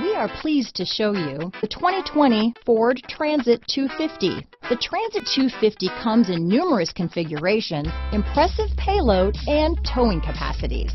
We are pleased to show you the 2020 Ford Transit 250. The Transit 250 comes in numerous configurations, impressive payload, and towing capacities.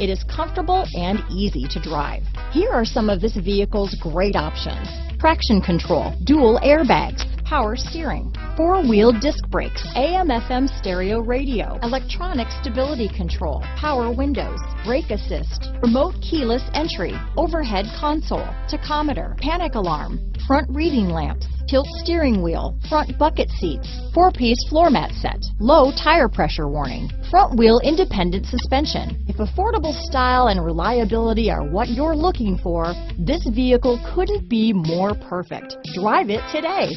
It is comfortable and easy to drive. Here are some of this vehicle's great options. Traction control, dual airbags, power steering, four-wheel disc brakes, AM-FM stereo radio, electronic stability control, power windows, brake assist, remote keyless entry, overhead console, tachometer, panic alarm, front reading lamps, tilt steering wheel, front bucket seats, four-piece floor mat set, low tire pressure warning, front wheel independent suspension. If affordable style and reliability are what you're looking for, this vehicle couldn't be more perfect. Drive it today.